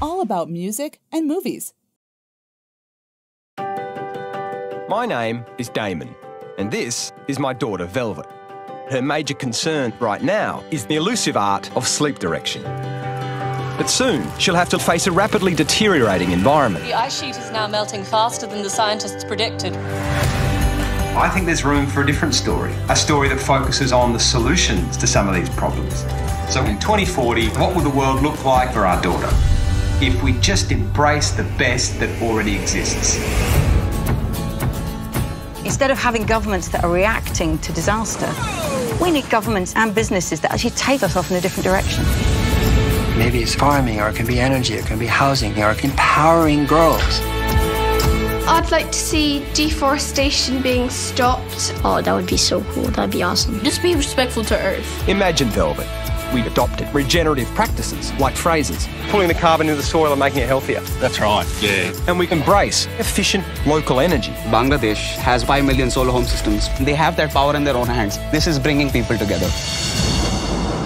all about music and movies. My name is Damon, and this is my daughter Velvet. Her major concern right now is the elusive art of sleep direction. But soon, she'll have to face a rapidly deteriorating environment. The ice sheet is now melting faster than the scientists predicted. I think there's room for a different story, a story that focuses on the solutions to some of these problems. So in 2040, what will the world look like for our daughter if we just embrace the best that already exists? Instead of having governments that are reacting to disaster, we need governments and businesses that actually take us off in a different direction. Maybe it's farming, or it can be energy, or it can be housing, or it can empowering girls. I'd like to see deforestation being stopped. Oh, that would be so cool. That'd be awesome. Just be respectful to Earth. Imagine Velvet. We adopted regenerative practices like phrases, pulling the carbon into the soil and making it healthier. That's right, yeah. And we embrace efficient local energy. Bangladesh has 5 million solar home systems. They have that power in their own hands. This is bringing people together.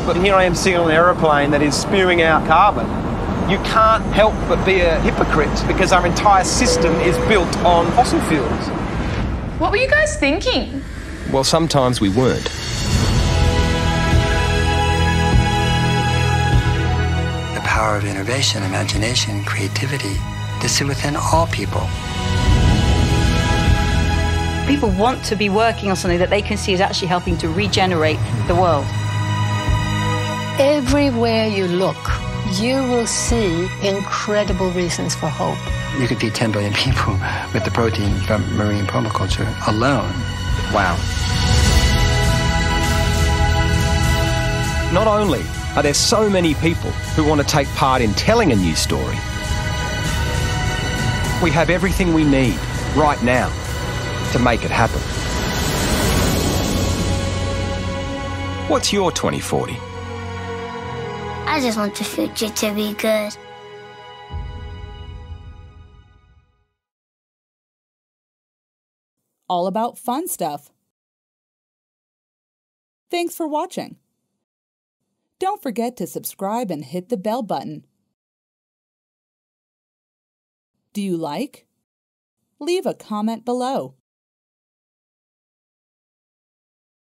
But here I am sitting on an aeroplane that is spewing out carbon. You can't help but be a hypocrite because our entire system is built on fossil fuels. What were you guys thinking? Well, sometimes we weren't. Power of innovation, imagination, creativity, this is within all people. People want to be working on something that they can see is actually helping to regenerate the world. Everywhere you look, you will see incredible reasons for hope. You could feed 10 billion people with the protein from marine permaculture alone. Wow. Not only are there so many people who want to take part in telling a new story, we have everything we need right now to make it happen. What's your 2040? I just want the future to be good. All about fun stuff. Thanks for watching. Don't forget to subscribe and hit the bell button. Do you like? Leave a comment below.